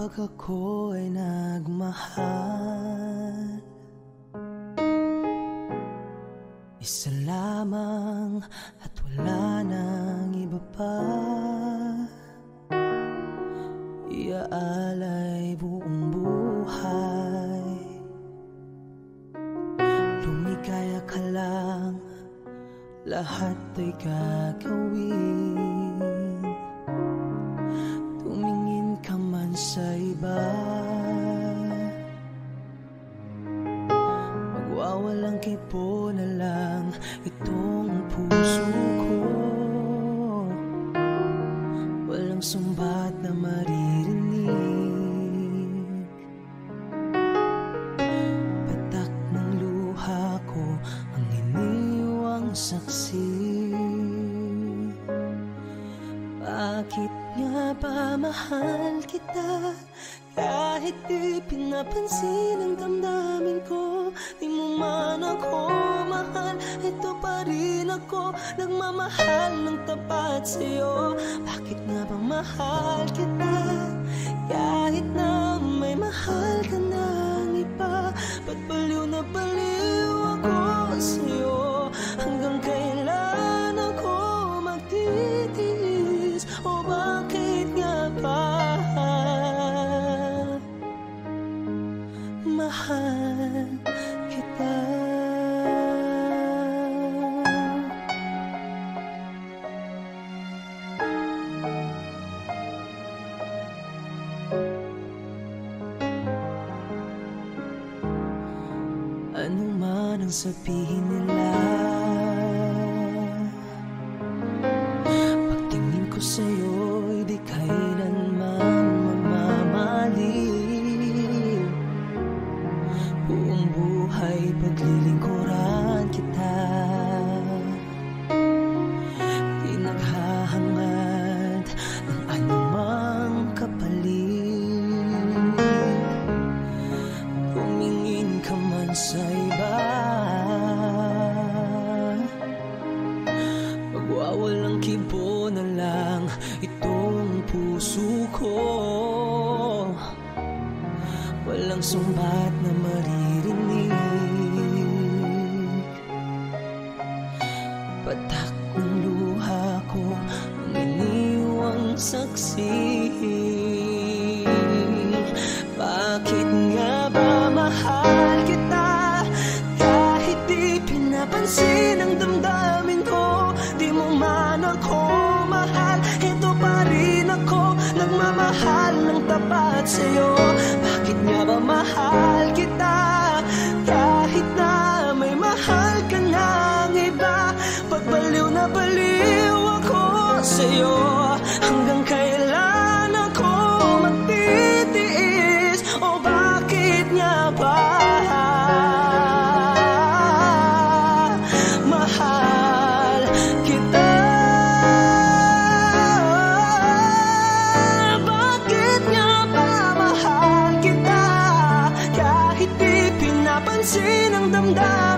kapag ako ay nagmahal. Isa lamang at wala nang iba pa. Iaalay buong buhay. Lumikaya ka lang. Lahat ay gagawin Bye. Nga ba mahal kita? Kahit di pinapansin ang damdamin ko Di mo man ako mahal Ito pa rin ako Nagmamahal ng tapat sa'yo Bakit nga ba mahal kita? Kahit na may mahal ka ng iba Ba't baliw na baliw sabihin nila. Pagtingin ko sa'yo'y di kailanman mamamaliw Buong buhay paglilingkuran kita Walang sumbat na maririnig. Patak ng luha ko Ang iniwang saksi Bakit nga ba mahal kita? Kahit di pinapansin ang damdamin ko Di mo man ako mahal. Ito pa rin ako Nagmamahal ng tapat sa'yo. Bakit mahal kita. Kahit na may mahal ka ng iba Pagbaliw na baliw ako sa'yo mahal